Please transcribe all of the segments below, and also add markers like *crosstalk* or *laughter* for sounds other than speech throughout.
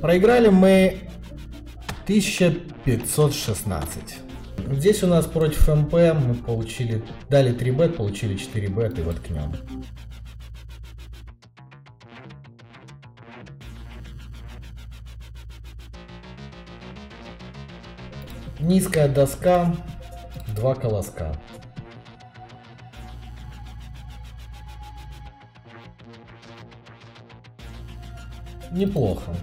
Проиграли мы 1516. Здесь у нас против МП мы получили, дали 3 бет, получили 4 бет и воткнем. Низкая доска, два колоска. Неплохо.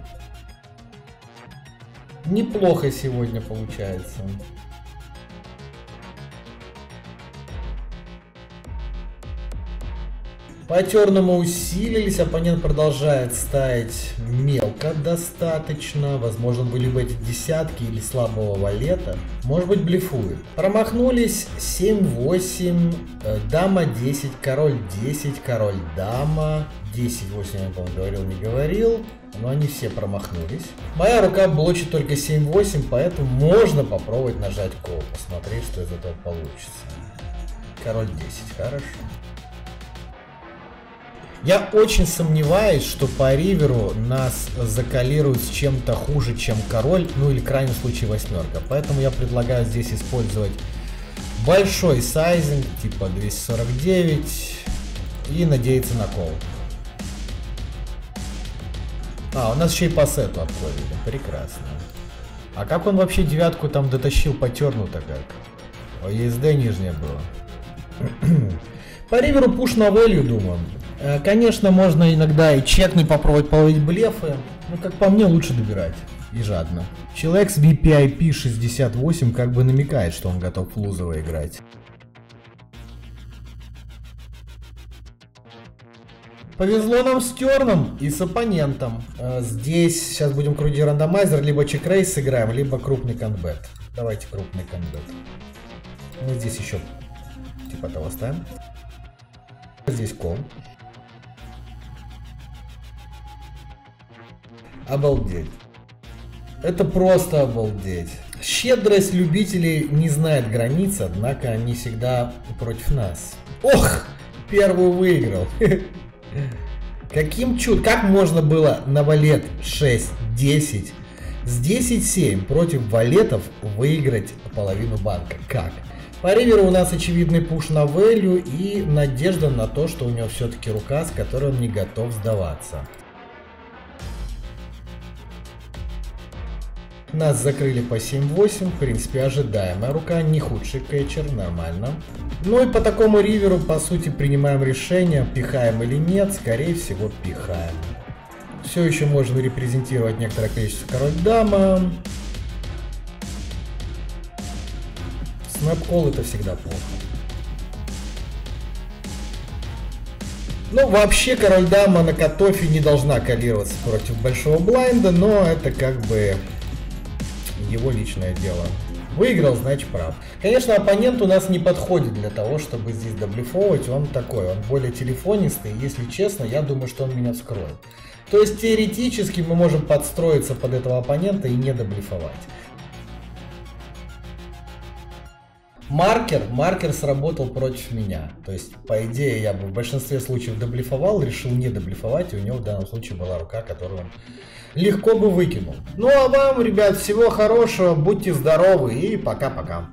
Неплохо сегодня получается. По черному усилились, оппонент продолжает ставить мелко достаточно. Возможно, были бы эти десятки или слабого валета. Может быть, блефует. Промахнулись 7-8, э, дама 10, король 10, король дама. 10-8, я, по-моему, говорил, не говорил. Но они все промахнулись. Моя рука блочит только 7-8, поэтому можно попробовать нажать кол. Посмотреть, что из этого получится. Король 10, хорошо. Я очень сомневаюсь, что по риверу нас закалируют с чем-то хуже, чем король, ну или в крайнем случае восьмерка. Поэтому я предлагаю здесь использовать большой сайзинг, типа 249, и надеяться на кол. А, у нас еще и по сету отклонили. Прекрасно. А как он вообще девятку там дотащил по терну-то как? О, ESD нижняя было. *clears throat* по риверу пуш на value, думаю. Э, конечно, можно иногда и чекнуть, попробовать половить блефы. Но, как по мне, лучше добирать. И жадно. Человек с VPIP 68 как бы намекает, что он готов лузово играть. Повезло нам с терном и с оппонентом. Э, здесь сейчас будем крутить рандомайзер, либо чекрейс сыграем, либо крупный конбет. Давайте крупный конбет. Ну, здесь еще типа того ставим. Здесь кол. Обалдеть. Это просто обалдеть. Щедрость любителей не знает границ, однако они всегда против нас. Ох, первый выиграл. *laughs* Каким чуд, как можно было на валет 6-10 с 10-7 против валетов выиграть половину банка? Как? По риверу у нас очевидный пуш на value и надежда на то, что у него все-таки рука, с которой он не готов сдаваться. Нас закрыли по 7-8, в принципе ожидаемая рука, не худший кетчер, нормально. Ну и по такому риверу, по сути, принимаем решение, пихаем или нет, скорее всего пихаем. Все еще можно репрезентировать некоторое количество король-дама. Снэп-колл это всегда плохо. Ну, вообще король-дама на катофе не должна калироваться против большого блайнда, но это как бы его личное дело. Выиграл, значит прав. Конечно, оппонент у нас не подходит для того, чтобы здесь доблефовывать. Он такой, он более телефонистый. Если честно, я думаю, что он меня вскроет. То есть теоретически мы можем подстроиться под этого оппонента и не доблефовать. Маркер, маркер сработал против меня. То есть, по идее, я бы в большинстве случаев доблефовал, решил не доблефовать, и у него в данном случае была рука, которую он легко бы выкинул. Ну а вам, ребят, всего хорошего, будьте здоровы и пока-пока.